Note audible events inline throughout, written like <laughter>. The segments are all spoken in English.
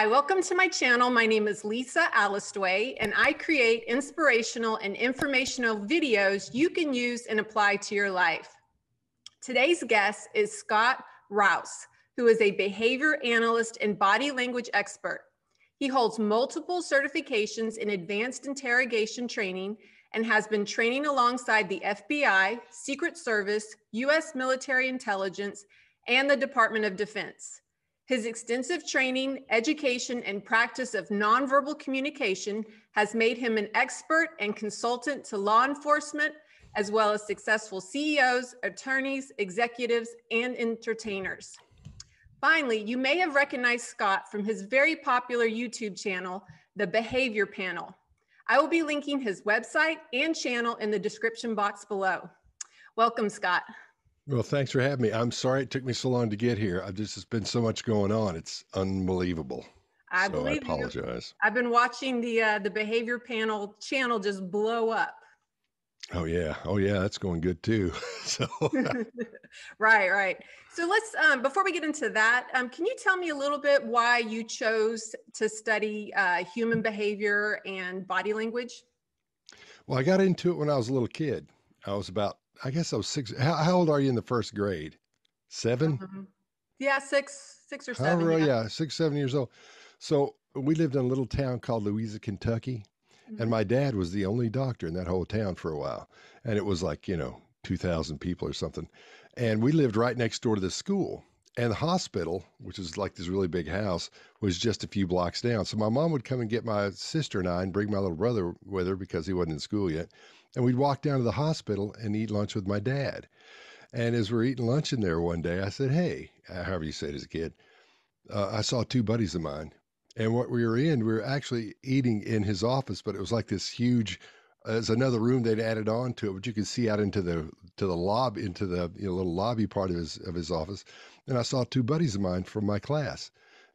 Hi, welcome to my channel. My name is Lisa Alastuey, and I create inspirational and informational videos you can use and apply to your life. Today's guest is Scott Rouse, who is a behavior analyst and body language expert. He holds multiple certifications in advanced interrogation training and has been training alongside the FBI, Secret Service, U.S. military intelligence, and the Department of Defense. His extensive training, education, and practice of nonverbal communication has made him an expert and consultant to law enforcement, as well as successful CEOs, attorneys, executives, and entertainers. Finally, you may have recognized Scott from his very popular YouTube channel, The Behavior Panel. I will be linking his website and channel in the description box below. Welcome, Scott. Well, thanks for having me. I'm sorry it took me so long to get here. I've just, it's been so much going on. It's unbelievable. I so believe I apologize. You. I've been watching the uh, the behavior panel channel just blow up. Oh yeah, oh yeah, that's going good too. <laughs> so <laughs> right, right. So let's um, before we get into that, um, can you tell me a little bit why you chose to study uh, human behavior and body language? Well, I got into it when I was a little kid. I was about I guess I was six. How, how old are you in the first grade? 7 mm-hmm. Yeah, six, six or seven. Oh, yeah. yeah, six, seven years old. So we lived in a little town called Louisa, Kentucky. And my dad was the only doctor in that whole town for a while. And it was like, you know, 2,000 people or something. And we lived right next door to the school. And the hospital, which is like this really big house, was just a few blocks down. So my mom would come and get my sister and I and bring my little brother with her because he wasn't in school yet. And we'd walk down to the hospital and eat lunch with my dad. And as we're eating lunch in there one day, I said, Hey, uh, however you say it as a kid, uh, I saw two buddies of mine. And what we were in, we were actually eating in his office, but it was like this huge, uh, there's another room they'd added on to it, but you could see out into the to the lobby, into the you know, little lobby part of his of his office. And I saw two buddies of mine from my class,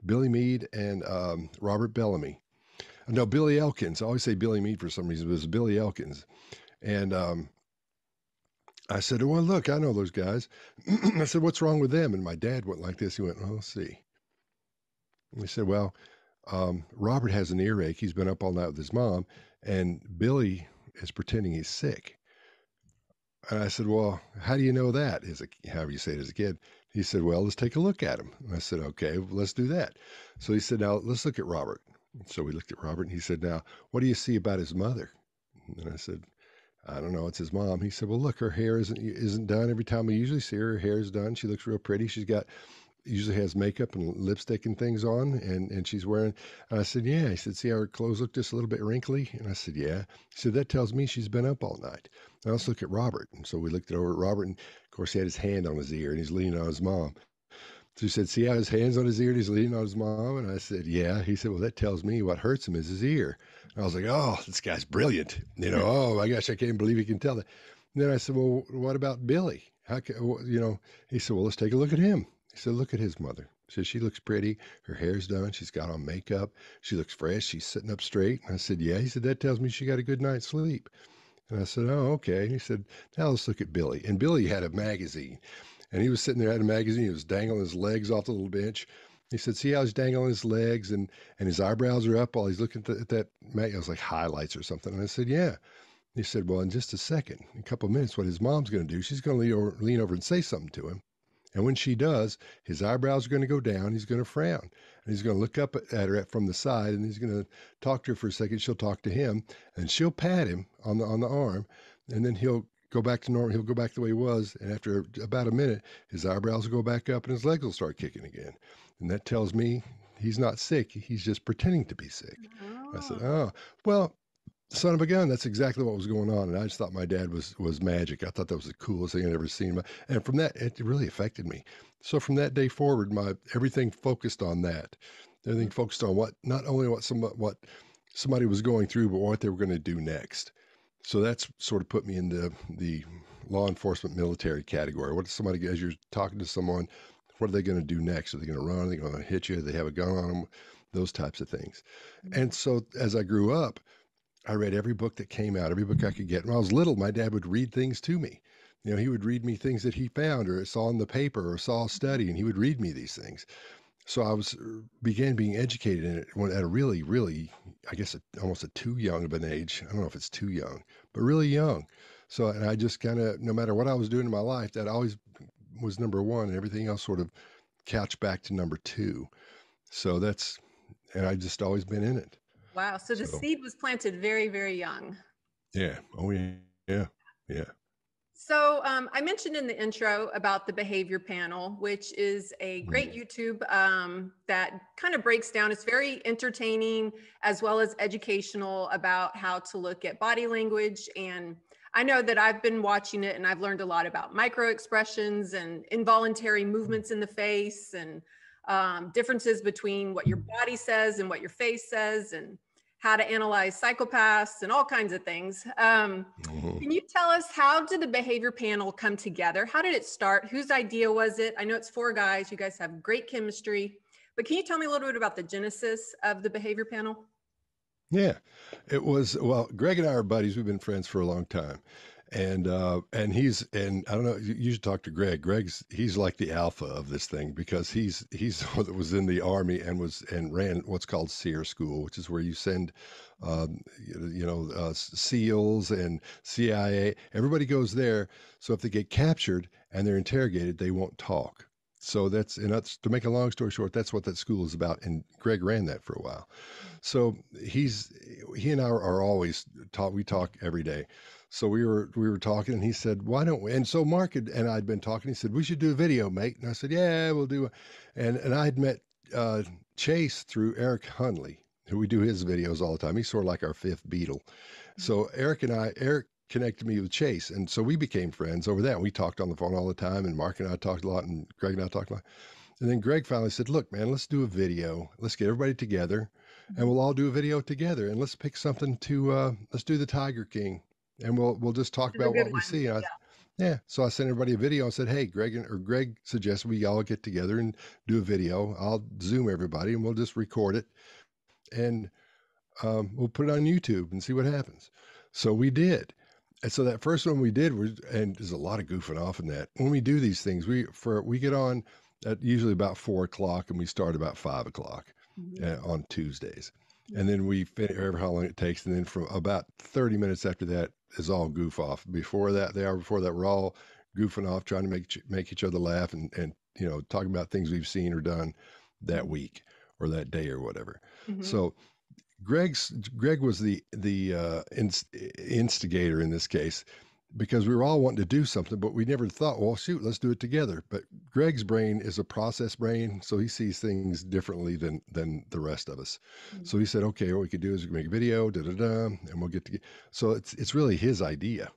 Billy Mead and um, Robert Bellamy. No, Billy Elkins. I always say Billy Mead for some reason, but it was Billy Elkins. And um, I said, Well, look, I know those guys. <clears throat> I said, What's wrong with them? And my dad went like this. He went, Oh, let's see. And he said, Well, um, Robert has an earache. He's been up all night with his mom, and Billy is pretending he's sick. And I said, Well, how do you know that? As a, however you say it as a kid. He said, Well, let's take a look at him. And I said, Okay, well, let's do that. So he said, Now let's look at Robert. So we looked at Robert and he said, Now, what do you see about his mother? And I said, I don't know. It's his mom. He said, "Well, look, her hair isn't isn't done. Every time we usually see her, her hair is done. She looks real pretty. She's got usually has makeup and lipstick and things on, and and she's wearing." And I said, "Yeah." He said, "See how her clothes look just a little bit wrinkly?" And I said, "Yeah." He said, "That tells me she's been up all night." Now let's look at Robert. And so we looked over at Robert, and of course he had his hand on his ear, and he's leaning on his mom. So he said, See how his hand's on his ear and he's leaning on his mom? And I said, Yeah. He said, Well, that tells me what hurts him is his ear. And I was like, Oh, this guy's brilliant. You know, <laughs> oh my gosh, I can't believe he can tell that. And then I said, Well, what about Billy? How can, you know, he said, Well, let's take a look at him. He said, Look at his mother. He said, She looks pretty. Her hair's done. She's got on makeup. She looks fresh. She's sitting up straight. And I said, Yeah. He said, That tells me she got a good night's sleep. And I said, Oh, okay. He said, Now let's look at Billy. And Billy had a magazine and he was sitting there at a magazine. He was dangling his legs off the little bench. He said, "See how he's dangling his legs and and his eyebrows are up while he's looking at, the, at that mag. It was like highlights or something." And I said, "Yeah." He said, "Well, in just a second, in a couple of minutes, what his mom's going to do? She's going to lean over and say something to him." And when she does, his eyebrows are going to go down. He's going to frown. And he's going to look up at her from the side and he's going to talk to her for a second. She'll talk to him and she'll pat him on the on the arm. And then he'll go back to normal. He'll go back the way he was. And after about a minute, his eyebrows will go back up and his legs will start kicking again. And that tells me he's not sick. He's just pretending to be sick. Oh. I said, oh. oh, well, son of a gun, that's exactly what was going on. And I just thought my dad was, was magic. I thought that was the coolest thing I'd ever seen. And from that, it really affected me. So from that day forward, my everything focused on that. Everything focused on what, not only what some, what somebody was going through, but what they were going to do next. So that's sort of put me in the, the law enforcement military category. What is somebody, as you're talking to someone, what are they going to do next? Are they going to run? Are they going to hit you? Do they have a gun on them? Those types of things. Mm-hmm. And so as I grew up, I read every book that came out, every book I could get. When I was little, my dad would read things to me. You know, he would read me things that he found or saw in the paper or saw a study, and he would read me these things. So I was uh, began being educated in it when at a really, really, I guess, a, almost a too young of an age. I don't know if it's too young, but really young. So, and I just kind of, no matter what I was doing in my life, that always was number one, and everything else sort of couched back to number two. So that's, and I just always been in it. Wow. So the so, seed was planted very, very young. Yeah. Oh yeah. Yeah. Yeah. So um, I mentioned in the intro about the behavior panel, which is a great mm-hmm. YouTube um, that kind of breaks down. It's very entertaining as well as educational about how to look at body language. And I know that I've been watching it and I've learned a lot about micro expressions and involuntary movements in the face and um, differences between what your body says and what your face says and how to analyze psychopaths and all kinds of things. Um, mm-hmm. Can you tell us how did the behavior panel come together? How did it start? Whose idea was it? I know it's four guys. You guys have great chemistry, but can you tell me a little bit about the genesis of the behavior panel? Yeah, it was well. Greg and I are buddies. We've been friends for a long time, and uh, and he's and I don't know. You should talk to Greg. Greg's he's like the alpha of this thing because he's he's <laughs> that was in the army and was and ran what's called SERE School, which is where you send, um, you know, uh, SEALs and CIA. Everybody goes there. So if they get captured and they're interrogated, they won't talk. So that's and that's to make a long story short. That's what that school is about. And Greg ran that for a while. So he's he and I are always talk. We talk every day. So we were we were talking, and he said, "Why don't we?" And so Mark had, and I'd been talking. He said, "We should do a video, mate." And I said, "Yeah, we'll do." And and I had met uh, Chase through Eric Hunley, who we do his videos all the time. He's sort of like our fifth Beatle. So Eric and I, Eric connected me with Chase, and so we became friends over that. We talked on the phone all the time, and Mark and I talked a lot, and Greg and I talked a lot. And then Greg finally said, "Look, man, let's do a video. Let's get everybody together, and we'll all do a video together, and let's pick something to. Uh, let's do the Tiger King." And we'll we'll just talk about what we see. I, yeah. yeah. So I sent everybody a video. I said, "Hey, Greg and or Greg suggested we all get together and do a video. I'll Zoom everybody, and we'll just record it, and um, we'll put it on YouTube and see what happens." So we did. And so that first one we did was, and there's a lot of goofing off in that. When we do these things, we for we get on at usually about four o'clock, and we start about five o'clock mm-hmm. uh, on Tuesdays and then we finish however how long it takes, and then from about 30 minutes after that, is all goof off. Before that, the hour before that, we're all goofing off, trying to make make each other laugh, and and you know talking about things we've seen or done that week or that day or whatever. Mm-hmm. So Greg's Greg was the the uh, inst- instigator in this case because we were all wanting to do something, but we never thought, well, shoot, let's do it together. But Greg's brain is a process brain, so he sees things differently than than the rest of us. Mm-hmm. So he said, okay, what we could do is we can make a video, da da da, and we'll get to. So it's it's really his idea.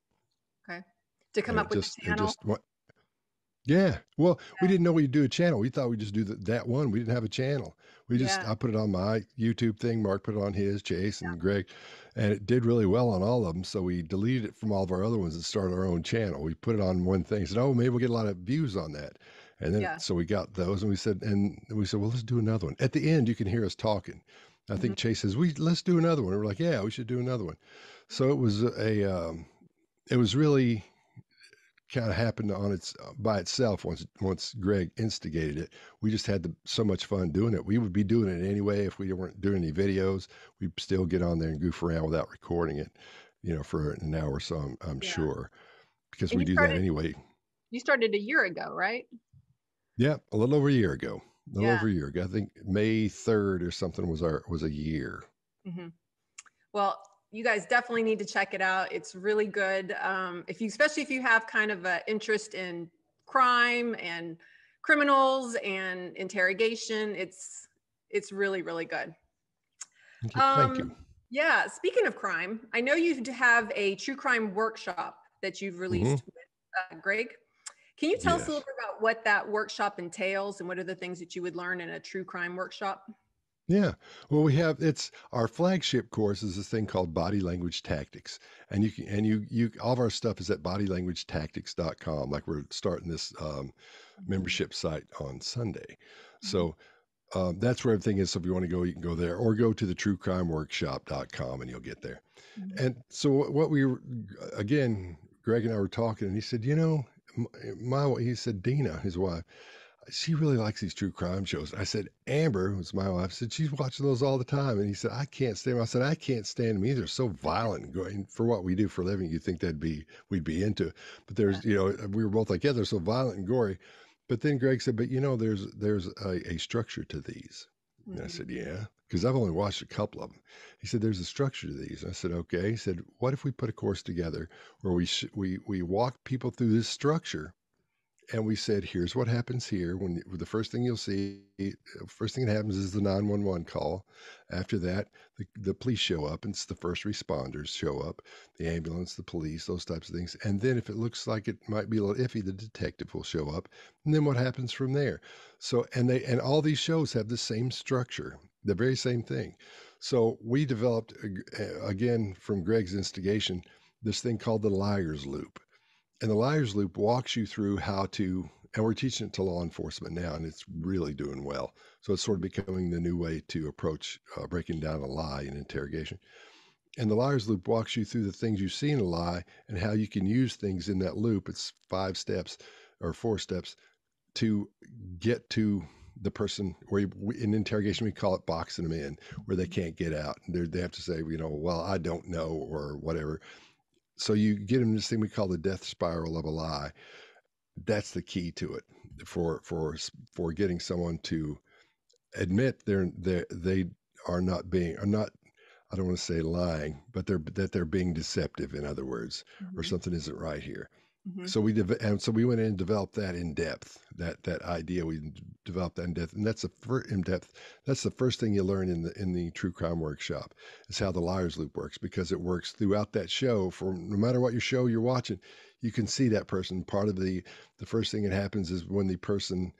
Okay, to come and up with just, channel. Just, yeah. Well, we didn't know we'd do a channel. We thought we'd just do the, that one. We didn't have a channel. We just yeah. I put it on my YouTube thing. Mark put it on his, Chase and yeah. Greg, and it did really well on all of them. So we deleted it from all of our other ones and started our own channel. We put it on one thing. Said, oh, maybe we'll get a lot of views on that. And then yeah. so we got those, and we said, and we said, well, let's do another one. At the end, you can hear us talking. I think mm-hmm. Chase says, we let's do another one. And we're like, yeah, we should do another one. So it was a, um, it was really kind of happened on its uh, by itself once once Greg instigated it. We just had the, so much fun doing it. We would be doing it anyway if we weren't doing any videos. We'd still get on there and goof around without recording it, you know, for an hour or so. I'm, I'm yeah. sure because and we do started, that anyway. You started a year ago, right? Yeah, a little over a year ago. A little yeah. over a year ago. I think May third or something was our was a year. Mm-hmm. Well, you guys definitely need to check it out. It's really good. Um, if you, especially if you have kind of an interest in crime and criminals and interrogation, it's it's really really good. Thank you. Um, Thank you. Yeah. Speaking of crime, I know you have a true crime workshop that you've released mm-hmm. with uh, Greg. Can you tell yes. us a little bit about what that workshop entails and what are the things that you would learn in a true crime workshop? Yeah. Well, we have it's our flagship course is this thing called Body Language Tactics. And you can and you you all of our stuff is at bodylanguagetactics.com. Like we're starting this um, membership site on Sunday. Mm-hmm. So um, that's where everything is. So if you want to go, you can go there or go to the truecrimeworkshop.com and you'll get there. Mm-hmm. And so what we again, Greg and I were talking and he said, you know, my, he said, Dina, his wife, she really likes these true crime shows. I said, Amber, who's my wife, said she's watching those all the time. And he said, I can't stand them. I said, I can't stand them either. So violent and going for what we do for a living. You'd think that'd be, we'd be into. But there's, you know, we were both like, yeah, they're so violent and gory. But then Greg said, but you know, there's, there's a, a structure to these. And I Mhm. said, yeah, because I've only watched a couple of them. He said, there's a structure to these. I said, okay. He said, what if we put a course together where we, sh- we, we walk people through this structure and we said, here's what happens here. When the first thing you'll see, first thing that happens is the 911 call. After that, the, the police show up, and it's the first responders show up, the ambulance, the police, those types of things. And then if it looks like it might be a little iffy, the detective will show up. And then what happens from there? So, and they, and all these shows have the same structure, the very same thing. So we developed, uh, again, from Greg's instigation, this thing called the liar's loop and the liar's loop walks you through how to and we're teaching it to law enforcement now and it's really doing well. So it's sort of becoming the new way to approach uh, breaking down a lie in interrogation. And the liar's loop walks you through the things you see in a lie and how you can use things in that loop. It's five steps or four steps to get to the person where in interrogation we call it boxing them in where they can't get out. They're, they have to say you know well i don't know or whatever so you get them this thing we call the death spiral of a lie that's the key to it for for for getting someone to admit they're they they are not being are not i don't want to say lying but they're that they're being deceptive in other words or Mhm. something isn't right here Mhm. so we deve- and so we went in and developed that in depth that that idea we developed that in depth and that's the first in depth that's the first thing you learn in the in the true crime workshop is how the liars loop works because it works throughout that show for no matter what your show you're watching you can see that person part of the the first thing that happens is when the person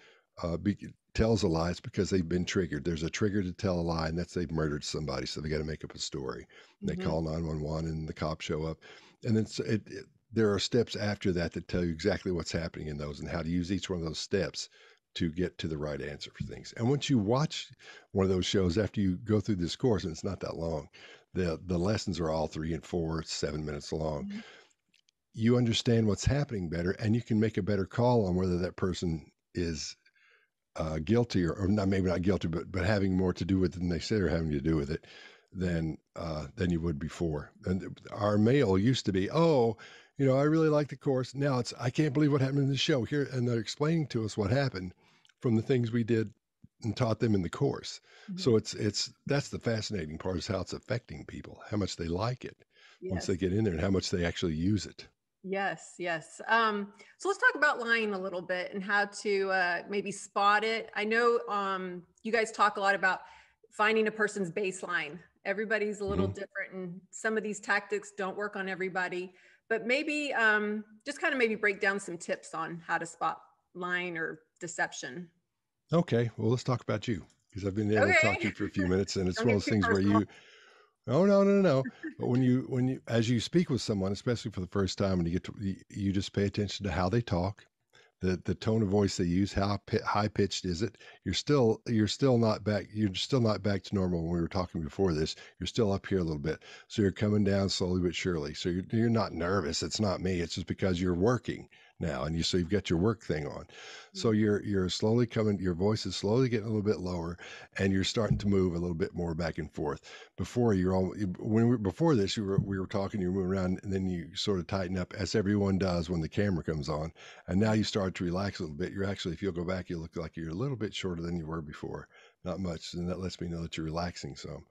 uh, be, tells a lie it's because they've been triggered there's a trigger to tell a lie and that's they've murdered somebody so they got to make up a story they Mhm. call 911 and the cops show up and then s- it, it, there are steps after that that tell you exactly what's happening in those and how to use each one of those steps to get to the right answer for things. And once you watch one of those shows after you go through this course and it's not that long the the lessons are all three and four seven minutes long. Mhm. you understand what's happening better and you can make a better call on whether that person is uh, guilty or, or not maybe not guilty but but having more to do with it than they say or having to do with it than uh, than you would before. And our mail used to be oh you know i really like the course now it's i can't believe what happened in the show here and they're explaining to us what happened from the things we did and taught them in the course Mhm. so it's it's that's the fascinating part is how it's affecting people how much they like it once they get in there and how much they actually use it Yes, yes. Um, so let's talk about lying a little bit and how to uh, maybe spot it. I know um, you guys talk a lot about finding a person's baseline. Everybody's a little different, and some of these tactics don't work on everybody. But maybe um, just kind of maybe break down some tips on how to spot lying or deception. Okay, well, let's talk about you because I've been able to talk to you for a <laughs> few minutes, and it's one of those things where you, oh no, no, no, but when you, when you, as you speak with someone, especially for the first time, and you get to, you, you just pay attention to how they talk, the the tone of voice they use, how high pitched is it? You're still, you're still not back, you're still not back to normal when we were talking before this. You're still up here a little bit, so you're coming down slowly but surely. So you're you're not nervous. It's not me. It's just because you're working now, and you so you've got your work thing on. So mm-hmm. you're you're slowly coming. Your voice is slowly getting a little bit lower, and you're starting to move a little bit more back and forth. Before you're all when we, before this, you were we were talking. You were moving around, and then you sort of tighten up, as everyone does when the camera comes on. And now you start to relax a little bit. You're actually, if you'll go back, you look like you're a little bit shorter than you were before. Not much, and that lets me know that you're relaxing some.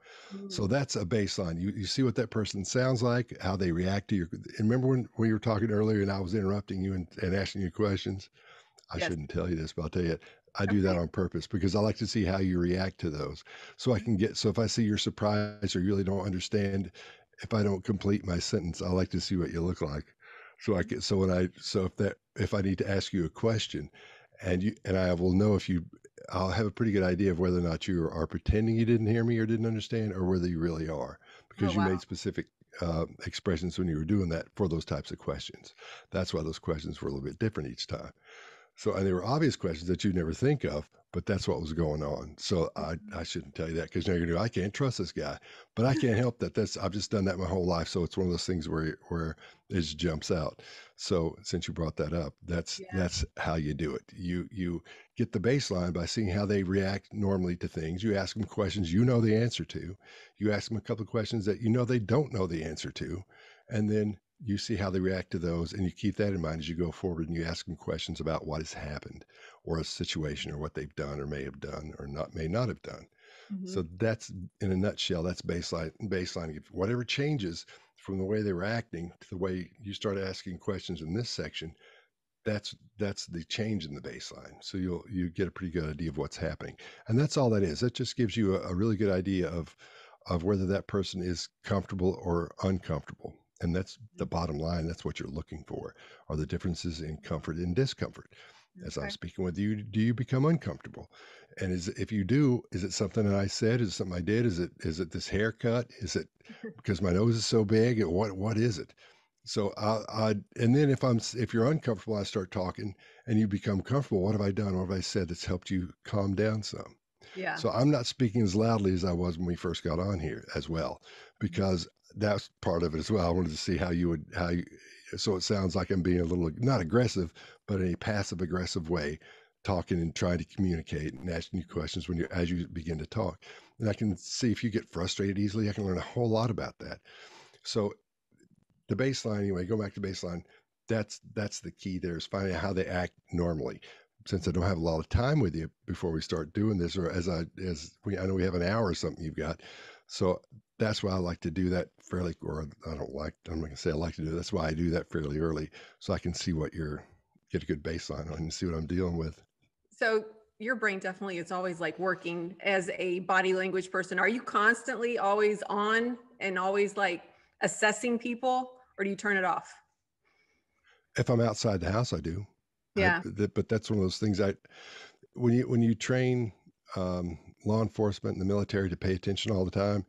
So Mm. that's a baseline. You you see what that person sounds like, how they react to your. and Remember when we were talking earlier, and I was interrupting you and, and asking you questions. I Yes. shouldn't tell you this, but I'll tell you, I do that on purpose because I like to see how you react to those. So I can get, so if I see you're surprised or you really don't understand, if I don't complete my sentence, I like to see what you look like. So I get, so when I, so if that, if I need to ask you a question and you, and I will know if you, I'll have a pretty good idea of whether or not you are pretending you didn't hear me or didn't understand or whether you really are because Oh, you wow. made specific uh, expressions when you were doing that for those types of questions. That's why those questions were a little bit different each time. So, and they were obvious questions that you'd never think of, but that's what was going on. So I, Mm-hmm. I shouldn't tell you that because now you're gonna, I can't trust this guy, but I can't <laughs> help that. That's I've just done that my whole life. So it's one of those things where where it just jumps out. So since you brought that up, that's Yeah. that's how you do it. You you get the baseline by seeing how they react normally to things. You ask them questions you know the answer to. You ask them a couple of questions that you know they don't know the answer to, and then you see how they react to those, and you keep that in mind as you go forward, and you ask them questions about what has happened or a situation or what they've done or may have done or not may not have done. Mhm. So that's in a nutshell, that's baseline baseline. If whatever changes from the way they were acting to the way you start asking questions in this section, that's that's the change in the baseline. So you'll you get a pretty good idea of what's happening. And that's all that is. That just gives you a, a really good idea of of whether that person is comfortable or uncomfortable. And that's the mm-hmm. bottom line. That's what you're looking for are the differences in comfort and discomfort as I'm speaking with you, do you become uncomfortable? And is if you do, is it something that I said? Is it something I did? Is it is it this haircut? Is it <laughs> because my nose is so big? What what is it? So I, I and then if I'm if you're uncomfortable, I start talking, and you become comfortable. What have I done? What have I said that's helped you calm down some? Yeah. So I'm not speaking as loudly as I was when we first got on here as well, mm-hmm. because that's part of it as well. I wanted to see how you would how you so it sounds like I'm being a little not aggressive, but in a passive aggressive way, talking and trying to communicate and asking you questions when you as you begin to talk. And I can see if you get frustrated easily, I can learn a whole lot about that. So the baseline anyway, go back to baseline. That's that's the key there is finding out how they act normally. Since I don't have a lot of time with you before we start doing this, or as I as we I know we have an hour or something you've got. So that's why I like to do that fairly or I don't like I'm not gonna say I like to do it. That's why I do that fairly early so I can see what you're get a good baseline on and see what I'm dealing with. So your brain definitely is always like working as a body language person. Are you constantly always on and always like assessing people or do you turn it off? If I'm outside the house, I do. I, Yeah. th- but that's one of those things I when you when you train um, law enforcement and the military to pay attention all the time,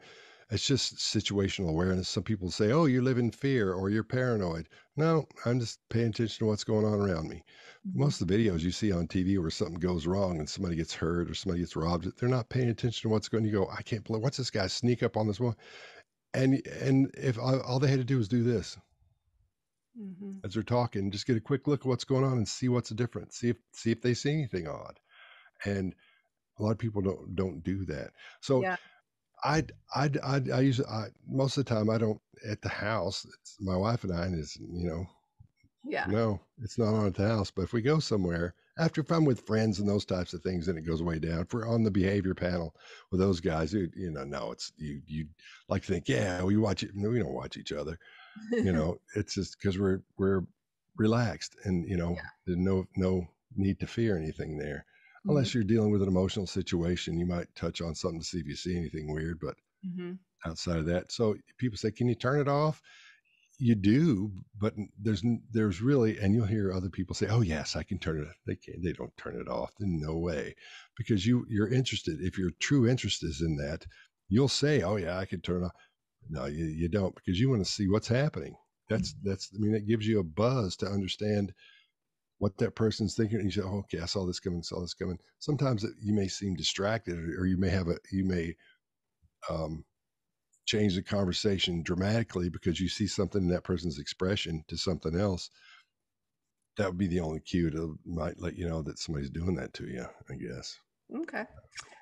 it's just situational awareness. Some people say, "Oh, you live in fear or you're paranoid." No, I'm just paying attention to what's going on around me. Mhm. Most of the videos you see on TV where something goes wrong and somebody gets hurt or somebody gets robbed, they're not paying attention to what's going. You go, "I can't believe what's this guy sneak up on this one?" And and if all, all they had to do was do this Mhm. as they're talking, just get a quick look at what's going on and see what's different. See if see if they see anything odd. And a lot of people don't don't do that. So Yeah. I I I I usually I most of the time I don't at the house. It's my wife and I, and it's you know Yeah. no, it's not on at the house. But if we go somewhere after if I'm with friends and those types of things, then it goes way down. If we're on the behavior panel with those guys, you, you know, no, it's you you like to think, yeah, we watch it. No, we don't watch each other. You <laughs> know, it's just because we're we're relaxed and you know Yeah. there's no no need to fear anything there Mhm. unless you're dealing with an emotional situation you might touch on something to see if you see anything weird but Mhm. outside of that so people say can you turn it off you do but there's there's really and you'll hear other people say oh yes i can turn it they can't they don't turn it off in no way because you you're interested if your true interest is in that you'll say oh yeah i can turn it off. No you, you don't because you want to see what's happening. That's that's i mean it gives you a buzz to understand what that person's thinking and you say oh, okay i saw this coming saw this coming. Sometimes it, you may seem distracted or, or you may have a you may um, change the conversation dramatically because you see something in that person's expression to something else that would be the only cue to might let you know that somebody's doing that to you i guess Okay.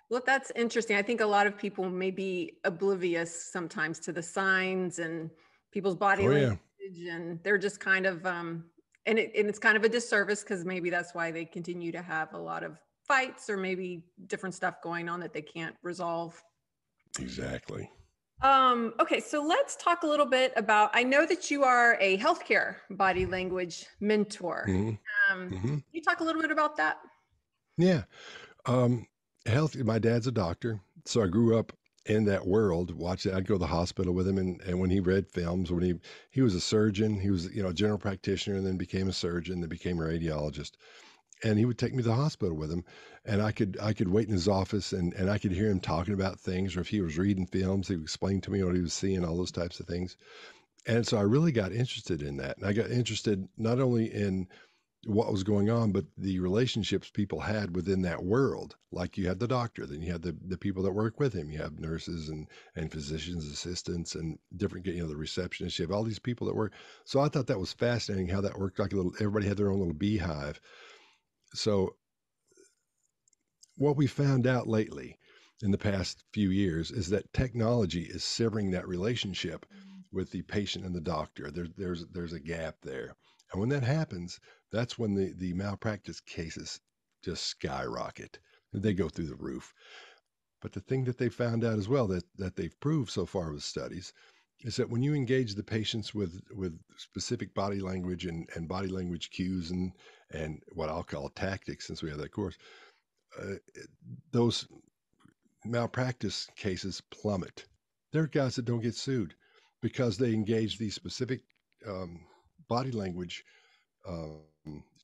Well, that's interesting. I think a lot of people may be oblivious sometimes to the signs and people's body Oh, yeah. language, and they're just kind of, um, and, it, and it's kind of a disservice because maybe that's why they continue to have a lot of fights or maybe different stuff going on that they can't resolve. exactly Um, okay, so let's talk a little bit about. I know that you are a healthcare body language mentor. Mhm, Um, mhm. Can you talk a little bit about that? Yeah. Um, health. My dad's a doctor, so I grew up in that world. Watching, I'd go to the hospital with him, and, and when he read films, when he he was a surgeon, he was you know a general practitioner, and then became a surgeon, then became a radiologist, and he would take me to the hospital with him, and I could I could wait in his office, and and I could hear him talking about things, or if he was reading films, he would explain to me what he was seeing, all those types of things, and so I really got interested in that, and I got interested not only in what was going on, but the relationships people had within that world. Like you had the doctor, then you had the, the people that work with him. You have nurses and and physicians assistants and different you know the receptionists. You have all these people that work. So I thought that was fascinating how that worked. Like a little, everybody had their own little beehive. So what we found out lately in the past few years is that technology is severing that relationship mm-hmm. with the patient and the doctor. There, there's there's a gap there, and when that happens, that's when the the malpractice cases just skyrocket. They go through the roof. But the thing that they found out as well that that they've proved so far with studies is that when you engage the patients with with specific body language and, and body language cues and and what I'll call tactics, since we have that course, uh, those malpractice cases plummet. There are guys that don't get sued because they engage these specific um, body language um,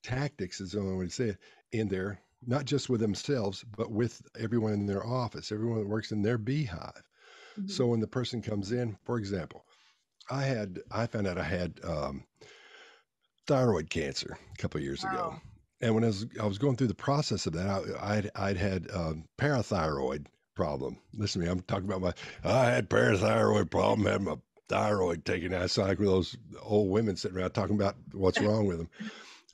tactics, is the only way to say it, in there, not just with themselves, but with everyone in their office, everyone that works in their beehive. Mm-hmm. So when the person comes in, for example, I had I found out I had um, thyroid cancer a couple years wow. ago, and when I was I was going through the process of that, I, would I'd had um, parathyroid problem. Listen to me, I'm talking about my I had parathyroid problem, had my thyroid taken out. I sound like those old women sitting around talking about what's <laughs> wrong with them.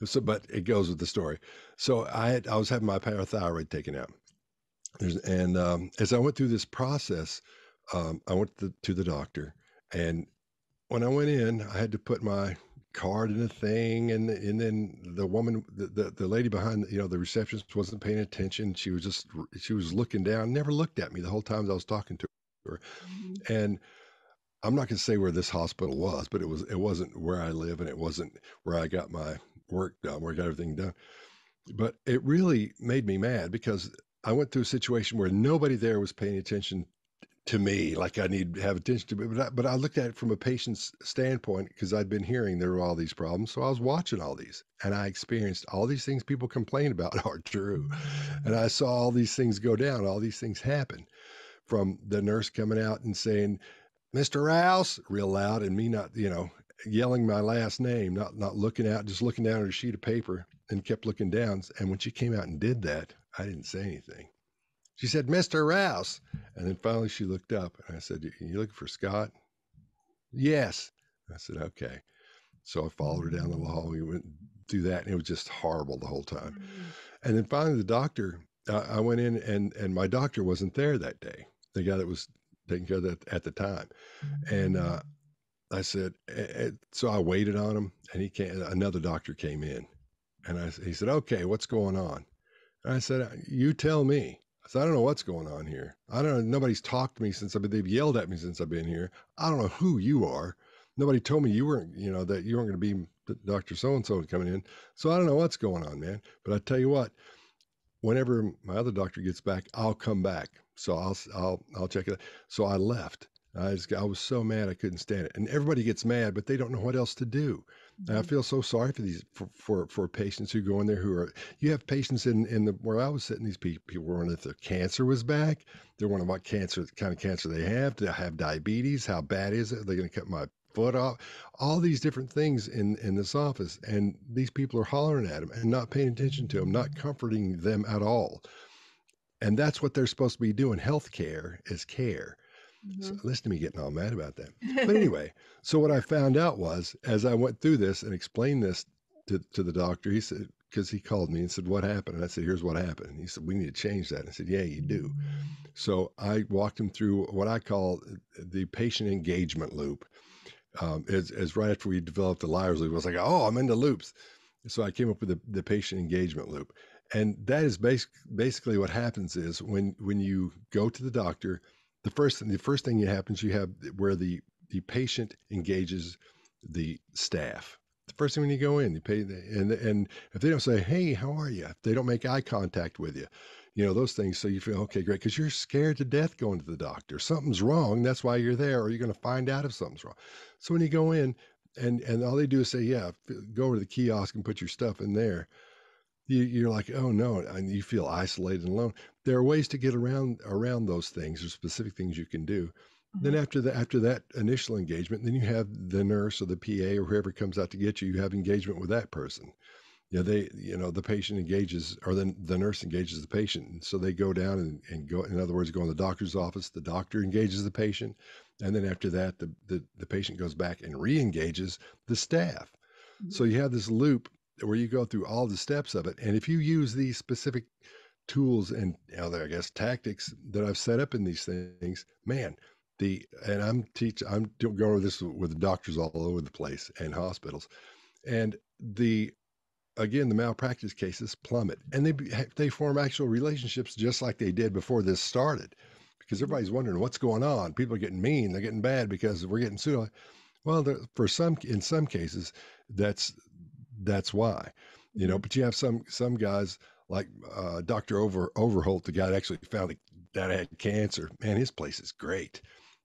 So, but it goes with the story. So I had, I was having my parathyroid taken out, There's, and um, as I went through this process, um, I went to, to the doctor, and when I went in, I had to put my card in a thing and and then the woman the, the, the lady behind you know the receptionist wasn't paying attention. She was just she was looking down never looked at me the whole time i was talking to her. Mm-hmm. and i'm not going to say where this hospital was but it was it wasn't where i live and it wasn't where i got my work done where i got everything done. But it really made me mad because i went through a situation where nobody there was paying attention to me like I need to have attention to it. But I, but I looked at it from a patient's standpoint because I'd been hearing there were all these problems. So I was watching all these and I experienced all these things people complain about <laughs> are true. And I saw all these things go down, all these things happen from the nurse coming out and saying, Mr. Rouse, real loud, and me not, you know, yelling my last name, not not looking out, just looking down at a sheet of paper and kept looking down. And when she came out and did that, I didn't say anything. She said, Mr. Rouse. And then finally she looked up and I said, You looking for Scott? Yes. I said, Okay. So I followed her down the hall. We went through that and it was just horrible the whole time. Mm-hmm. And then finally the doctor, uh, I went in and, and my doctor wasn't there that day, the guy that was taking care of that at the time. And mm-hmm. uh, I said, so I waited on him and he came, another doctor came in and I, he said, okay, what's going on? And I said, you tell me. So I don't know what's going on here. I don't know. Nobody's talked to me since I've been, they've yelled at me since I've been here. I don't know who you are. Nobody told me you weren't, you know, that you weren't going to be Dr. So and so coming in. So I don't know what's going on, man. But I tell you what, whenever my other doctor gets back, I'll come back. So I'll, I'll, I'll check it. Out. So I left. I, just, I was so mad I couldn't stand it. And everybody gets mad, but they don't know what else to do. And I mm-hmm. feel so sorry for these for, for, for patients who go in there who are you have patients in in the where I was sitting these people, people were wondering if their cancer was back. They're wondering what cancer kind of cancer they have. Do I have diabetes? How bad is it? They're they going to cut my foot off? All these different things in in this office, and these people are hollering at them and not paying attention to them, not comforting them at all. And that's what they're supposed to be doing. Healthcare is care. Mm-hmm. So listen to me getting all mad about that. But <laughs> anyway, so what I found out was as I went through this and explained this to, to the doctor, he said, because he called me and said, What happened? And I said, Here's what happened. And he said, We need to change that. And I said, Yeah, you do. So I walked him through what I call the patient engagement loop. Um, as, as right after we developed the liars loop, I was like, Oh, I'm into loops. So I came up with the, the patient engagement loop. And that is basic, basically what happens is when, when you go to the doctor, the first the first thing that happens you have where the the patient engages the staff. The first thing when you go in you pay and and if they don't say hey how are you if they don't make eye contact with you you know those things so you feel okay great because you're scared to death going to the doctor. Something's wrong that's why you're there or you're going to find out if something's wrong. So when you go in and and all they do is say yeah go over to the kiosk and put your stuff in there you, are like, oh no, and you feel isolated and alone. There are ways to get around around those things. There's specific things you can do. Mm-hmm. Then after the after that initial engagement, then you have the nurse or the PA or whoever comes out to get you. You have engagement with that person. you know, they, you know, the patient engages or then the nurse engages the patient. And so they go down and, and go, in other words, go in the doctor's office, the doctor engages the patient. And then after that, the, the, the patient goes back and re-engages the staff. Mm-hmm. So you have this loop where you go through all the steps of it. And if you use these specific tools and know, I guess tactics that I've set up in these things, man, the and I'm teach I'm going over this with doctors all over the place and hospitals, and the again the malpractice cases plummet, and they they form actual relationships just like they did before this started, because mm-hmm. everybody's wondering what's going on. People are getting mean, they're getting bad because we're getting sued. Well, for some in some cases, that's that's why, you know. Mm-hmm. But you have some some guys like uh, Dr. Over Overholt, the guy that actually found that had cancer. Man, his place is great,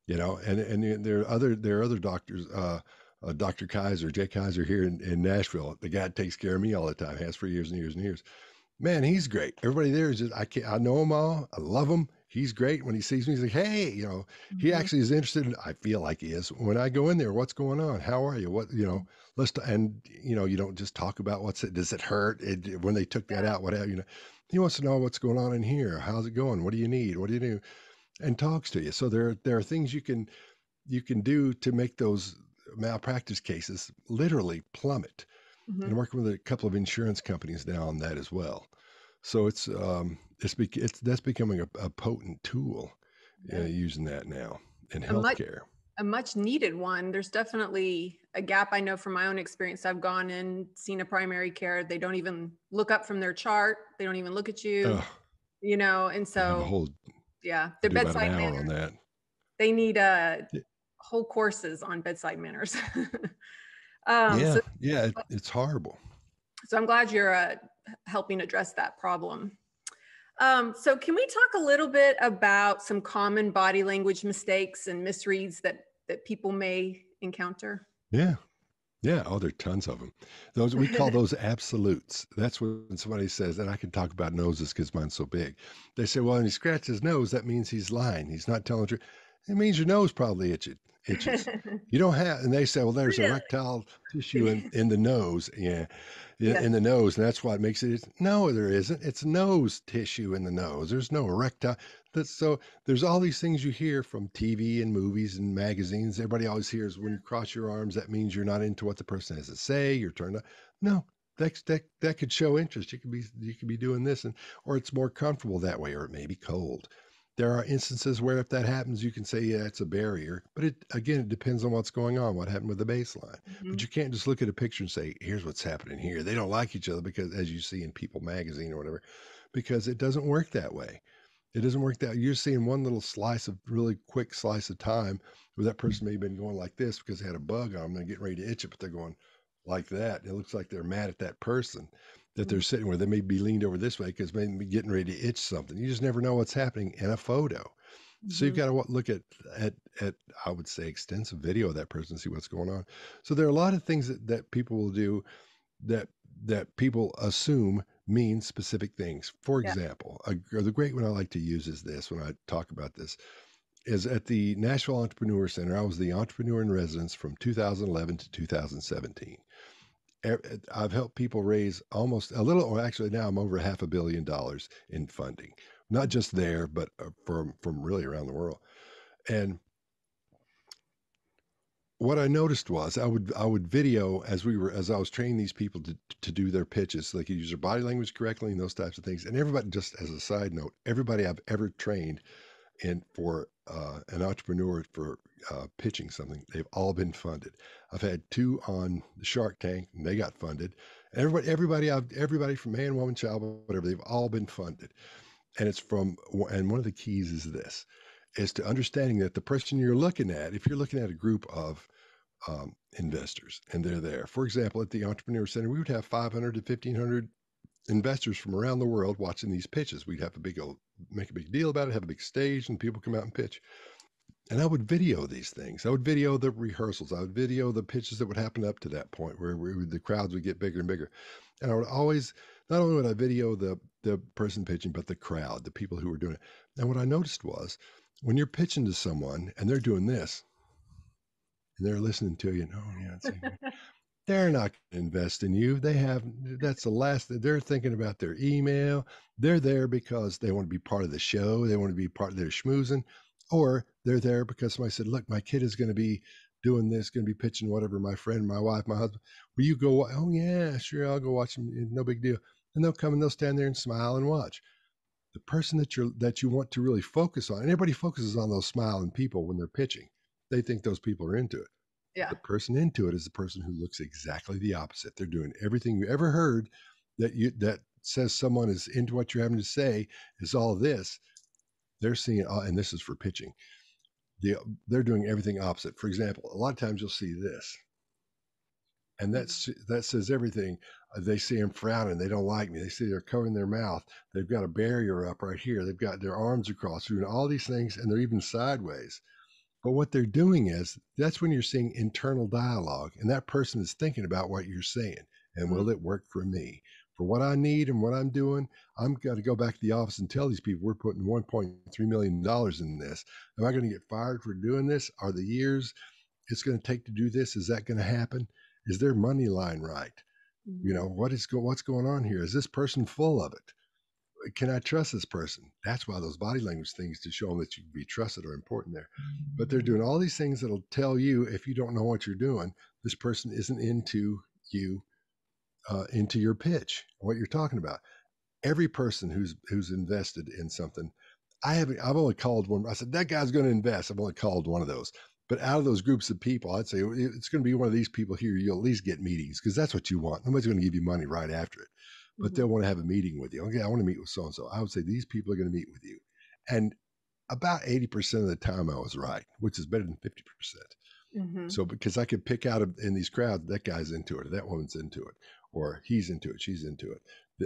you know. And and there are other there are other doctors. Uh, uh, Dr. Kaiser, Jay Kaiser here in, in Nashville, the guy that takes care of me all the time, has for years and years and years. Man, he's great. Everybody there is just I can't I know them all. I love them he's great when he sees me. He's like, hey, you know, mm-hmm. he actually is interested. In, I feel like he is. When I go in there, what's going on? How are you? What you know? Let's t- and you know, you don't just talk about what's it. Does it hurt? It, when they took that out, what you know? He wants to know what's going on in here. How's it going? What do you need? What do you do? And talks to you. So there there are things you can you can do to make those malpractice cases literally plummet. Mm-hmm. And I'm working with a couple of insurance companies now on that as well. So it's um, it's, be, it's that's becoming a, a potent tool uh, using that now in a healthcare. Much, a much needed one. There's definitely a gap. I know from my own experience. I've gone and seen a primary care. They don't even look up from their chart. They don't even look at you. Ugh. You know, and so whole, yeah, the bedside manner. On that. They need a yeah. whole courses on bedside manners. <laughs> um, yeah, so, yeah, it, it's horrible. So I'm glad you're uh, helping address that problem. Um, so can we talk a little bit about some common body language mistakes and misreads that that people may encounter? Yeah. Yeah, oh, there are tons of them. Those we call <laughs> those absolutes. That's when somebody says, and I can talk about noses because mine's so big. They say, well, when he scratches his nose, that means he's lying. He's not telling the truth. It means your nose probably itches. itches. <laughs> you don't have, and they say, well, there's erectile tissue in, <laughs> in the nose. Yeah in, yeah. in the nose, and that's what makes it. No, there isn't. It's nose tissue in the nose. There's no erectile. That's so. There's all these things you hear from TV and movies and magazines. Everybody always hears when you mm-hmm. cross your arms, that means you're not into what the person has to say. You're turned on. No, that that that could show interest. You could be you could be doing this, and or it's more comfortable that way, or it may be cold. There are instances where if that happens, you can say, yeah, it's a barrier. But it again, it depends on what's going on, what happened with the baseline. Mm-hmm. But you can't just look at a picture and say, here's what's happening here. They don't like each other because, as you see in People magazine or whatever, because it doesn't work that way. It doesn't work that you're seeing one little slice of really quick slice of time where that person may have been going like this because they had a bug on them and getting ready to itch it, but they're going like that. It looks like they're mad at that person that they're mm. sitting where they may be leaned over this way because they may be getting ready to itch something. You just never know what's happening in a photo. Mm-hmm. So you've mm-hmm. got to look at, at, at, I would say, extensive video of that person, see what's going on. So there are a lot of things that, that people will do that, that people assume mean specific things. For yeah. example, a, the great one I like to use is this when I talk about this is at the Nashville Entrepreneur Center. I was the entrepreneur in residence from 2011 to 2017. I've helped people raise almost a little, or actually now I'm over half a billion dollars in funding, not just there, but uh, from from really around the world. And what I noticed was I would I would video as we were as I was training these people to to do their pitches, so they could use their body language correctly and those types of things. And everybody, just as a side note, everybody I've ever trained and for uh, an entrepreneur for uh, pitching something, they've all been funded. I've had two on the Shark Tank, and they got funded. Everybody, everybody, everybody from man, woman, child, whatever, they've all been funded. And it's from, and one of the keys is this, is to understanding that the person you're looking at, if you're looking at a group of um, investors and they're there, for example, at the Entrepreneur Center, we would have 500 to 1500 investors from around the world watching these pitches. We'd have a big, make a big deal about it, have a big stage, and people come out and pitch. And I would video these things. I would video the rehearsals. I would video the pitches that would happen up to that point where, the crowds would get bigger and bigger. And I would always, not only would I video the, the person pitching, but the crowd, the people who were doing it. And what I noticed was when you're pitching to someone and they're doing this, and they're listening to you, oh, yeah, <laughs> they're not going to invest in you. They have that's the last they're thinking about their email. They're there because they want to be part of the show. They want to be part of their schmoozing, or they're there because somebody said, "Look, my kid is going to be doing this, going to be pitching whatever. My friend, my wife, my husband. Will you go? Oh yeah, sure, I'll go watch them. Eh, no big deal." And they'll come and they'll stand there and smile and watch. The person that you're that you want to really focus on, and everybody focuses on those smiling people when they're pitching. They think those people are into it. Yeah. The person into it is the person who looks exactly the opposite. They're doing everything you ever heard that you that says someone is into what you're having to say is all this. They're seeing, uh, and this is for pitching. The, they're doing everything opposite. For example, a lot of times you'll see this, and Mm-hmm. that's that says everything. Uh, They see them frowning. They don't like me. They see they're covering their mouth. They've got a barrier up right here. They've got their arms across, doing all these things, and they're even sideways. But what they're doing is that's when you're seeing internal dialogue, and that person is thinking about what you're saying. And will mm-hmm. it work for me? For what I need and what I'm doing, I'm going to go back to the office and tell these people we're putting 1.3 million dollars in this. Am I going to get fired for doing this? Are the years it's going to take to do this? Is that going to happen? Is their money line right? You mm-hmm. know what is go, what's going on here? Is this person full of it? Can I trust this person? That's why those body language things to show them that you can be trusted are important there. But they're doing all these things that'll tell you if you don't know what you're doing, this person isn't into you, uh, into your pitch, what you're talking about. Every person who's who's invested in something, I haven't. I've only called one. I said that guy's going to invest. I've only called one of those. But out of those groups of people, I'd say it's going to be one of these people here. You'll at least get meetings because that's what you want. Nobody's going to give you money right after it, but Mhm. they'll want to have a meeting with you. Okay, I want to meet with so and so. I would say these people are going to meet with you, and about eighty percent of the time I was right, which is better than fifty percent. Mhm. So because I could pick out of, in these crowds, that guy's into it, or that woman's into it, or he's into it, she's into it,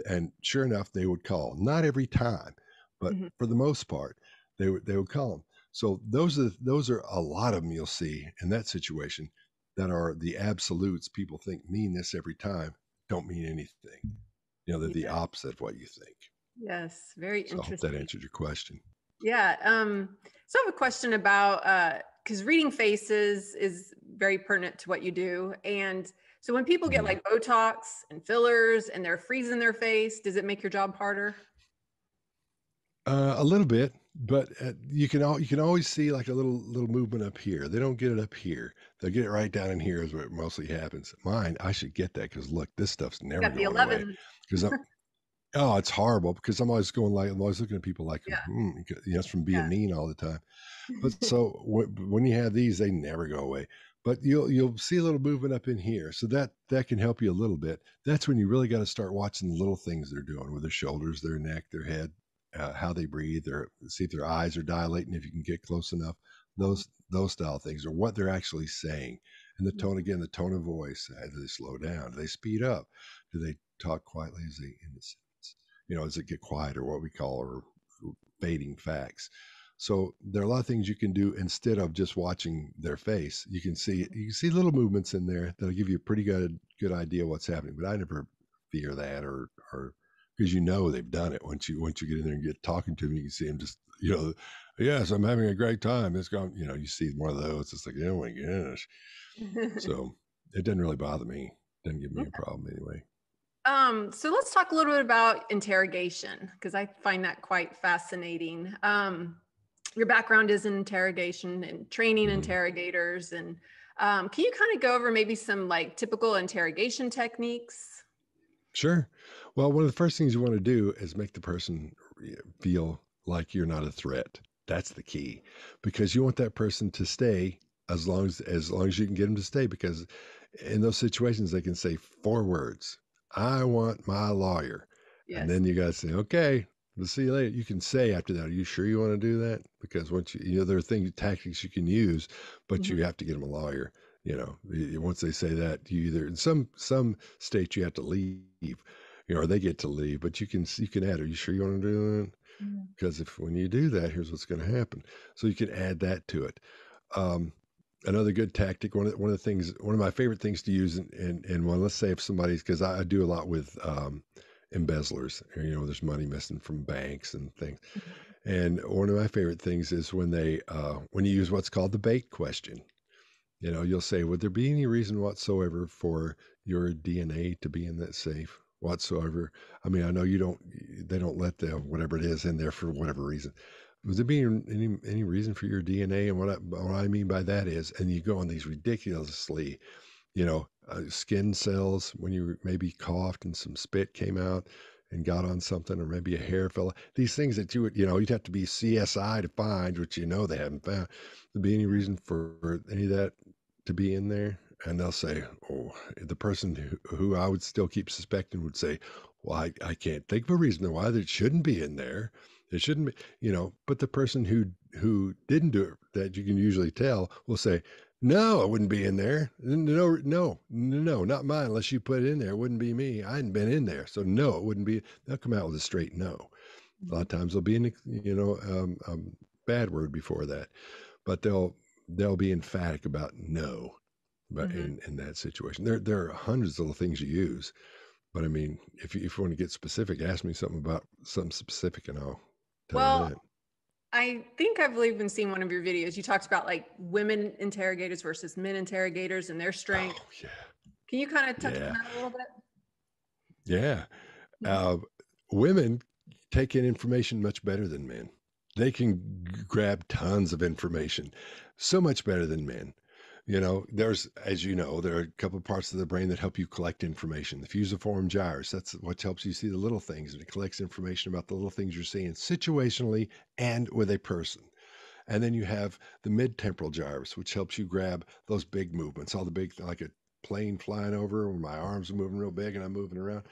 and sure enough, they would call. Not every time, but Mhm. for the most part, they would they would call them. So those are those are a lot of them you'll see in that situation that are the absolutes. People think mean this every time, don't mean anything. You know, they're the opposite of what you think. Yes, very So I hope that answered your question. Yeah. Um, so I have a question about because reading faces is very pertinent to what you do. And so when people get Mhm. like Botox and fillers and they're freezing their face, does it make your job harder? Uh, a little bit, but uh, you can all you can always see like a little little movement up here. They don't get it up here. They'll get it right down in here is where it mostly happens. Mine, I should get that because look, this stuff's never Got the going away. 11. Because I'm, oh, it's horrible because I'm always going like I'm always looking at people like, Yeah. hmm, you know, it's from being Yeah. mean all the time. But <laughs> so wh- when you have these, they never go away. But you'll you'll see a little movement up in here, so that that can help you a little bit. That's when you really got to start watching the little things they're doing with their shoulders, their neck, their head, uh, how they breathe, or see if their eyes are dilating. If you can get close enough, those those style things, or what they're actually saying, and the tone again, the tone of voice. Uh, do they slow down? Do they speed up? Do they talk quietly as they in the sentence? You know, does it get quiet, or what we call or fading facts? So there are a lot of things you can do instead of just watching their face. You can see you can see little movements in there that'll give you a pretty good good idea what's happening. But I never fear that or or because you know they've done it once you once you get in there and get talking to them, you can see them just you know, yes, I'm having a great time. It's gone, you know, you see one of those, it's like, oh my gosh. <laughs> So it doesn't really bother me. Doesn't give me a problem anyway. Um, so let's talk a little bit about interrogation because I find that quite fascinating. Um, your background is in interrogation and training Mhm. interrogators, and um, can you kind of go over maybe some like typical interrogation techniques? Sure. Well, one of the first things you want to do is make the person uh, feel like you're not a threat. That's the key, because you want that person to stay as long as as long as you can get them to stay. Because in those situations, they can say four words: "I want my lawyer," Yes. and then you got to say, "Okay, we'll see you later." You can say after that, "Are you sure you want to do that?" Because once you, you know, there are things tactics you can use, but you mm-hmm. have to get them a lawyer. You know, once they say that, you either in some some states you have to leave, you know, or they get to leave, but you can you can add, "Are you sure you want to do that?" Mhm. Because if when you do that, here's what's going to happen. So you can add that to it. Um, another good tactic. One of the, one of the things, one of my favorite things to use in in, in one. Let's say if somebody's because I, I do a lot with um, embezzlers. You know, there's money missing from banks and things. And one of my favorite things is when they uh, when you use what's called the bait question. You know, you'll say, would there be any reason whatsoever for your DNA to be in that safe whatsoever? I mean, I know you don't, they don't let the whatever it is in there for whatever reason. Would there be any any reason for your DNA? And what I, what I mean by that is, and you go on these ridiculously, you know, uh, skin cells when you maybe coughed and some spit came out and got on something, or maybe a hair fell. These things that you would, you know, you'd have to be CSI to find, which you know they haven't found. Would be any reason for any of that to be in there? And they'll say, oh, the person who, who I would still keep suspecting would say, well, I, I can't think of a reason why that shouldn't be in there. It shouldn't be, you know, but the person who who didn't do it that you can usually tell will say, no, it wouldn't be in there. No, no, no, not mine. Unless you put it in there, it wouldn't be me. I hadn't been in there, so no, it wouldn't be. They'll come out with a straight no. A lot of times they'll be in, you know, um, a bad word before that, but they'll they'll be emphatic about no. But mm-hmm. in in that situation, there there are hundreds of little things you use. But I mean, if you, if you want to get specific, ask me something about something specific, and I'll tell well, you that. I think I've even seen one of your videos. You talked about like women interrogators versus men interrogators and their strength. Oh, yeah. Can you kind of touch yeah. on that a little bit? Yeah. Uh, women take in information much better than men. They can g- grab tons of information, so much better than men. You know, there's, as you know, there are a couple parts of the brain that help you collect information. The fusiform gyrus, that's what helps you see the little things. And it collects information about the little things you're seeing situationally and with a person. And then you have the mid-temporal gyrus, which helps you grab those big movements, all the big, like a plane flying over, when my arms are moving real big and I'm moving around.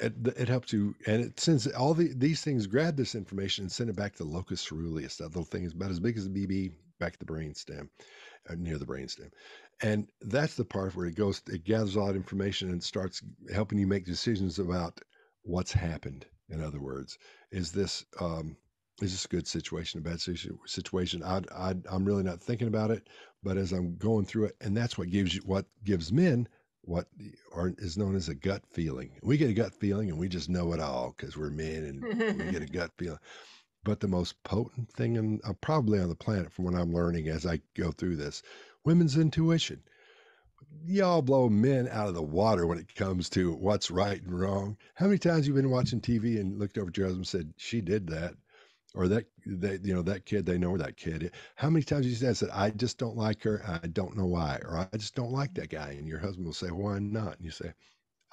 It, it helps you, and it sends all the, these things grab this information and send it back to locus ceruleus. That little thing is about as big as a BB back at the brain stem. Uh, near the brainstem. And that's the part where it goes, it gathers all that information and starts helping you make decisions about what's happened. In other words, is this um, is this a good situation, a bad situation? I, I I'm really not thinking about it, but as I'm going through it, and that's what gives you what gives men what are, is known as a gut feeling. We get a gut feeling, and we just know it all because we're men, and we get a <laughs> gut feeling. But the most potent thing, in, uh, probably on the planet, from what I'm learning as I go through this, women's intuition. Y'all blow men out of the water when it comes to what's right and wrong. How many times you've been watching TV and looked over at your husband and said, "She did that," or that that you know that kid they know where that kid is. How many times you said, "I just don't like her. I don't know why," or "I just don't like that guy," and your husband will say, "Why not?" And you say,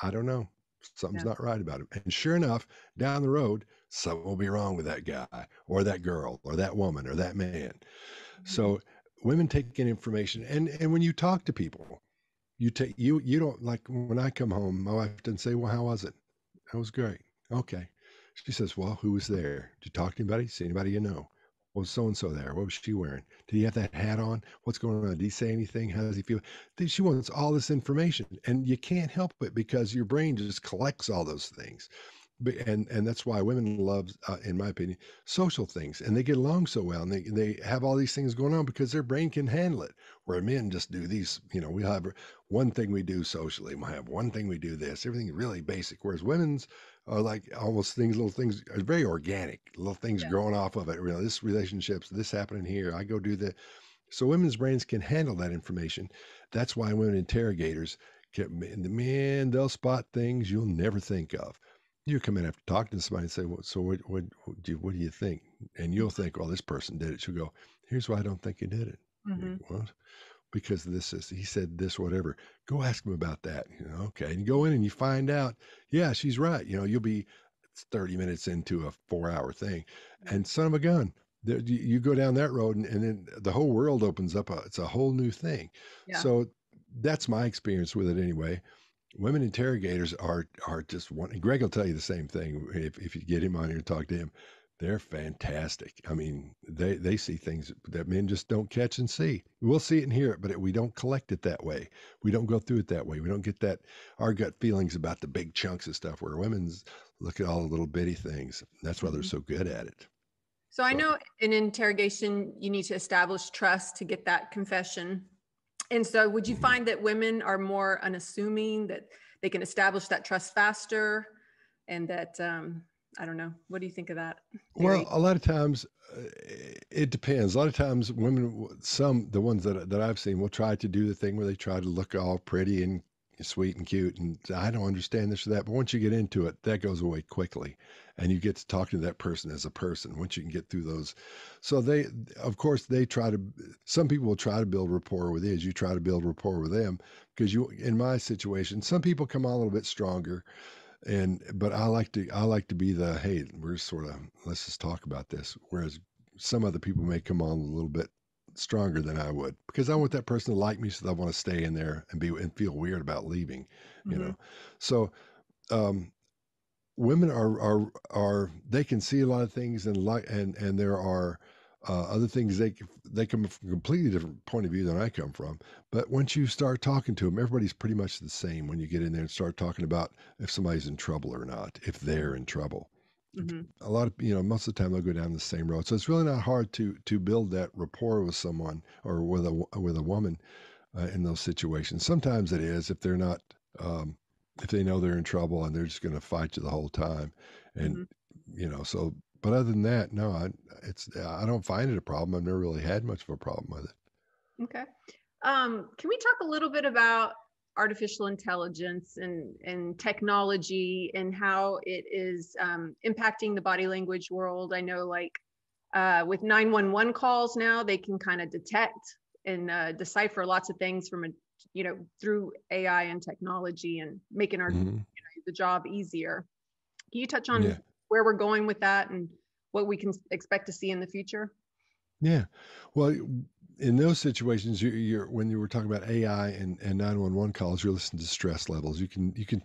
"I don't know. Something's yeah. not right about him." And sure enough, down the road, something will be wrong with that guy or that girl or that woman or that man. Mm-hmm. So women take in information and and when you talk to people, you take you you don't like when I come home, my wife doesn't say, Well, how was it? That was great. Okay. She says, Well, who was there? Did you talk to anybody? See anybody you know? was so and so there? What was she wearing? Did he have that hat on? What's going on? Did he say anything? How does he feel? She wants all this information, and you can't help it because your brain just collects all those things and and that's why women love, uh, in my opinion, social things, and they get along so well, and they they have all these things going on because their brain can handle it. Where men just do these, you know, we have one thing we do socially, we have one thing we do this, everything really basic. Whereas women's are like almost things, little things, are very organic, little things yeah. growing off of it. You know, this relationships, this happening here, I go do that. So women's brains can handle that information. That's why women interrogators can, man, they'll spot things you'll never think of you come in after talking to somebody and say, well, so what, what, what, do you, what do you think? And you'll think, well, this person did it. She'll go, here's why I don't think he did it. Mm-hmm. What? Because this is, he said this, whatever. Go ask him about that. You know, okay. And you go in and you find out, yeah, she's right. You know, you'll be 30 minutes into a four hour thing. And son of a gun, there, you, you go down that road and, and then the whole world opens up. A, it's a whole new thing. Yeah. So that's my experience with it anyway women interrogators are are just one. Greg will tell you the same thing if if you get him on here and talk to him. They're fantastic. I mean, they they see things that men just don't catch and see. We'll see it and hear it, but we don't collect it that way. We don't go through it that way. We don't get that our gut feelings about the big chunks of stuff. Where women's look at all the little bitty things. That's why they're mm-hmm. so good at it. So I know in interrogation you need to establish trust to get that confession and so, would you find that women are more unassuming, that they can establish that trust faster, and that um, I don't know. What do you think of that? Well, a lot of times uh, it depends. A lot of times women, some the ones that that I've seen will try to do the thing where they try to look all pretty and sweet and cute and I don't understand this or that. But once you get into it, that goes away quickly. And you get to talk to that person as a person once you can get through those. So they of course they try to some people will try to build rapport with you as you try to build rapport with them. Because you in my situation, some people come on a little bit stronger and but I like to I like to be the hey, we're sort of let's just talk about this. Whereas some other people may come on a little bit stronger than I would because I want that person to like me, so I want to stay in there and be and feel weird about leaving. You mm-hmm. know, so um, women are are are they can see a lot of things and like and and there are uh, other things they they come from a completely different point of view than I come from. But once you start talking to them, everybody's pretty much the same. When you get in there and start talking about if somebody's in trouble or not, if they're in trouble. Mm-hmm. A lot of you know most of the time they'll go down the same road, so it's really not hard to to build that rapport with someone or with a with a woman uh, in those situations. Sometimes it is if they're not um, if they know they're in trouble and they're just going to fight you the whole time, and mm-hmm. you know so but other than that, no, I it's I don't find it a problem. I've never really had much of a problem with it. Okay. Um, can we talk a little bit about artificial intelligence and, and technology and how it is um, impacting the body language world? I know, like uh, with 911 calls now, they can kind of detect and uh, decipher lots of things from a you know through AI and technology and making our mm-hmm. you know, the job easier. Can you touch on yeah where we're going with that and what we can expect to see in the future? Yeah. Well, in those situations, you're, you're, when you were talking about AI and, and 911 calls, you're listening to stress levels. You can you can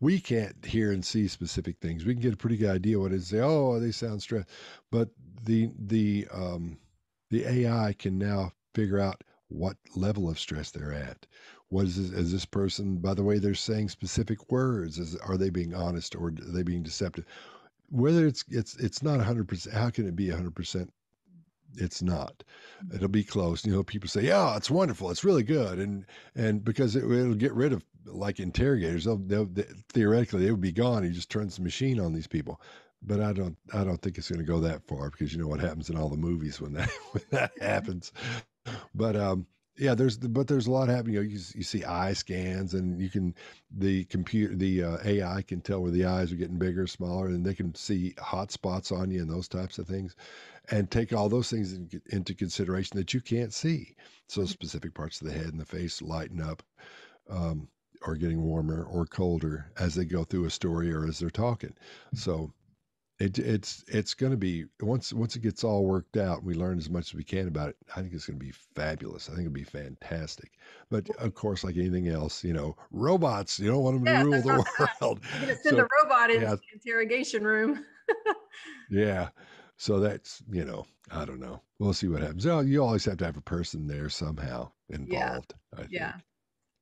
we can't hear and see specific things. We can get a pretty good idea what it is. Say, oh, they sound stressed, but the the um, the AI can now figure out what level of stress they're at. What is this, is this person? By the way, they're saying specific words. Is are they being honest or are they being deceptive? whether it's it's it's not 100% how can it be 100% it's not. Mm-hmm. it'll be close you know people say yeah it's wonderful it's really good and and because it, will get rid of like interrogators they'll, they'll they, theoretically they would be gone he just turns the machine on these people. But i don't i don't think it's going to go that far because you know what happens in all the movies when that <laughs> when that happens. But um yeah, there's but there's a lot happening. You, know, you, you see eye scans, and you can the computer the uh, AI can tell where the eyes are getting bigger, smaller, and they can see hot spots on you and those types of things, and take all those things in, into consideration that you can't see. So mm-hmm. specific parts of the head and the face lighten up, um, or getting warmer or colder as they go through a story or as they're talking. So it, it's it's going to be once once it gets all worked out, and we learn as much as we can about it. I think it's going to be fabulous. I think it'll be fantastic. But of course, like anything else, you know, robots. You don't want them to rule the <laughs> world. You're going to send so, a robot into yeah. the interrogation room. <laughs> yeah. So that's you know, I don't know. We'll see what happens. You always have to have a person there somehow involved. Yeah. I yeah.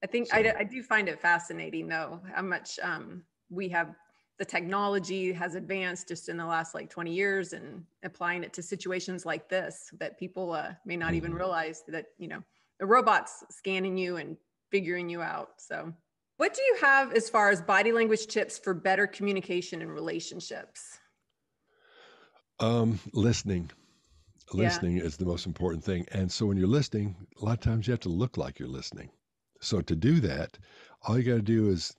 I think so. I, I do find it fascinating though how much um, we have the technology has advanced just in the last like 20 years and applying it to situations like this that people uh, may not even mm-hmm. realize that you know the robots scanning you and figuring you out. So what do you have as far as body language tips for better communication and relationships? Um listening. Listening yeah. is the most important thing. And so when you're listening a lot of times you have to look like you're listening. So to do that all you got to do is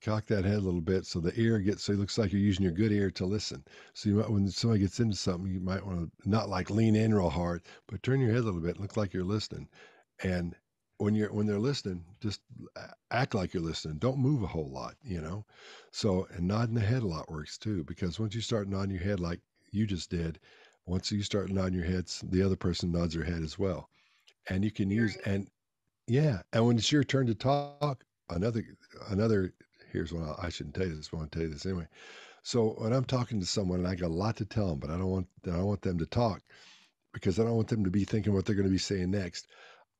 cock that head a little bit so the ear gets so it looks like you're using your good ear to listen. So you might when somebody gets into something, you might want to not like lean in real hard, but turn your head a little bit, look like you're listening. And when you're when they're listening, just act like you're listening. Don't move a whole lot, you know. So and nodding the head a lot works too, because once you start nodding your head like you just did, once you start nodding your heads, the other person nods their head as well. And you can use and yeah, and when it's your turn to talk, another another here's what I, I shouldn't tell you this, but I want to tell you this anyway. So when I'm talking to someone and I got a lot to tell them, but I don't want I don't want them to talk because I don't want them to be thinking what they're going to be saying next.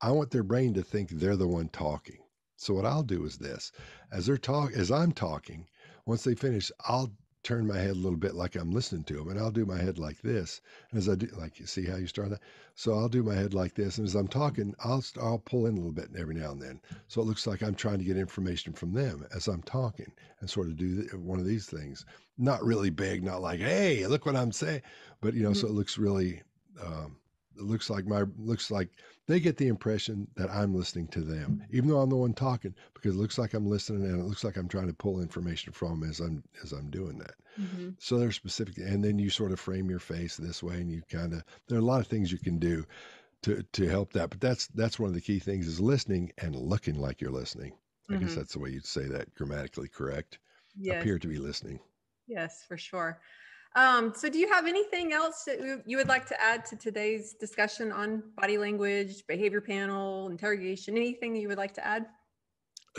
I want their brain to think they're the one talking. So what I'll do is this: as they're talk, as I'm talking, once they finish, I'll turn my head a little bit like I'm listening to them, and I'll do my head like this. And as I do, like you see how you start that. So I'll do my head like this, and as I'm talking, I'll I'll pull in a little bit every now and then. So it looks like I'm trying to get information from them as I'm talking, and sort of do one of these things. Not really big, not like hey, look what I'm saying, but you know, mm-hmm. so it looks really. Um, it looks like my looks like they get the impression that I'm listening to them, even though I'm the one talking, because it looks like I'm listening and it looks like I'm trying to pull information from as I'm as I'm doing that. Mm-hmm. So they're specific, and then you sort of frame your face this way, and you kind of there are a lot of things you can do to to help that. But that's that's one of the key things is listening and looking like you're listening. I mm-hmm. guess that's the way you'd say that grammatically correct. Yes. Appear to be listening. Yes, for sure. Um, so do you have anything else that you would like to add to today's discussion on body language, behavior panel, interrogation, anything that you would like to add?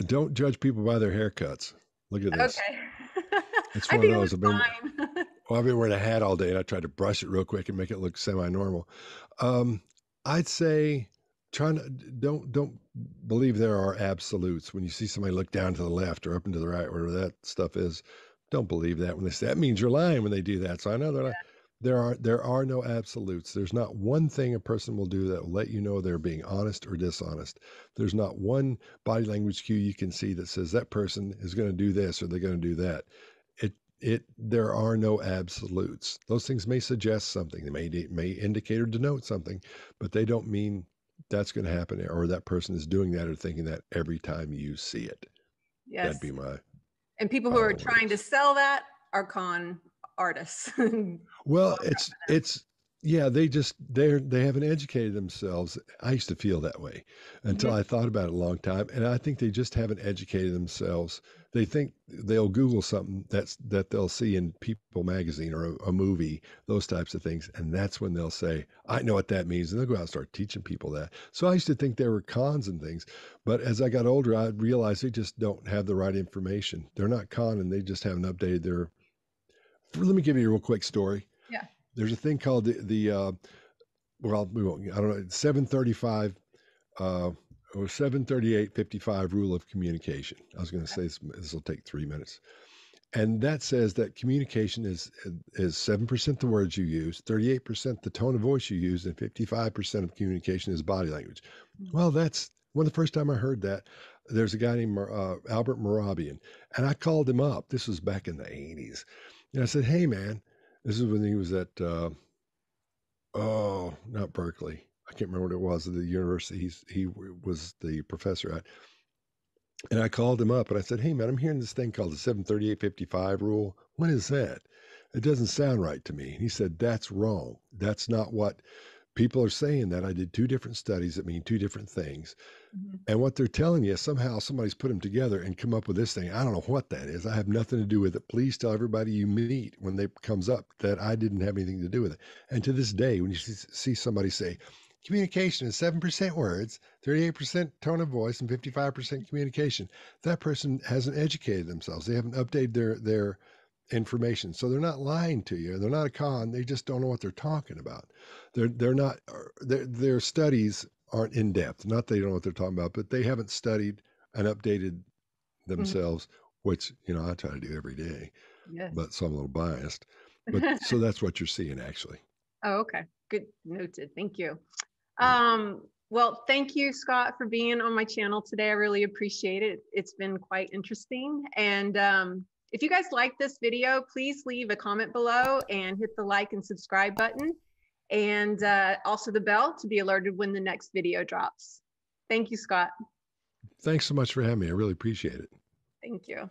Don't judge people by their haircuts. Look at this. Okay. <laughs> It's one of those. I've been, <laughs> well, I've been wearing a hat all day and I tried to brush it real quick and make it look semi-normal. Um, I'd say trying to don't don't believe there are absolutes when you see somebody look down to the left or up and to the right, whatever that stuff is. Don't believe that when they say that means you're lying when they do that. So I know there are there are no absolutes. There's not one thing a person will do that will let you know they're being honest or dishonest. There's not one body language cue you can see that says that person is going to do this or they're going to do that. It it there are no absolutes. Those things may suggest something. They may may indicate or denote something, but they don't mean that's going to happen or that person is doing that or thinking that every time you see it. Yes. That'd be my and people who are trying to sell that are con artists. <laughs> well, it's it's yeah, they just they're they haven't educated themselves. I used to feel that way until mm-hmm. I thought about it a long time, and I think they just haven't educated themselves. They think they'll Google something that's that they'll see in People magazine or a, a movie, those types of things, and that's when they'll say, "I know what that means," and they'll go out and start teaching people that. So I used to think there were cons and things, but as I got older, I realized they just don't have the right information. They're not con, and they just haven't updated their. Let me give you a real quick story Yeah. there's a thing called the, the uh, well, we won't, I don't know, 735 uh, or 738.55 rule of communication. I was going to say this, this will take three minutes. And that says that communication is is 7% the words you use, 38% the tone of voice you use, and 55% of communication is body language. Mm-hmm. Well, that's when the first time I heard that, there's a guy named uh, Albert Mehrabian, and I called him up. This was back in the 80s. And I said, Hey, man, this is when he was at, uh, oh, not Berkeley. I can't remember what it was at the university. He's, he was the professor at. And I called him up and I said, Hey, man, I'm hearing this thing called the 73855 rule. What is that? It doesn't sound right to me. And he said, That's wrong. That's not what people are saying that I did two different studies that mean two different things. Mm-hmm. And what they're telling you, somehow somebody's put them together and come up with this thing. I don't know what that is. I have nothing to do with it. Please tell everybody you meet when it comes up that I didn't have anything to do with it. And to this day, when you see somebody say, communication is 7% words, 38% tone of voice, and 55% communication, that person hasn't educated themselves. They haven't updated their, their, information. So they're not lying to you. They're not a con. They just don't know what they're talking about. They're they're not their their studies aren't in depth. Not they don't know what they're talking about, but they haven't studied and updated mm-hmm. themselves, mm-hmm. which you know I try to do every day. Yes. But so I'm a little biased. But <laughs> so that's what you're seeing actually. Oh, okay. Good noted. Thank you. Um, well, thank you, Scott, for being on my channel today. I really appreciate it. It's been quite interesting. And um, if you guys like this video, please leave a comment below and hit the like and subscribe button and uh, also the bell to be alerted when the next video drops. Thank you, Scott. Thanks so much for having me. I really appreciate it. Thank you.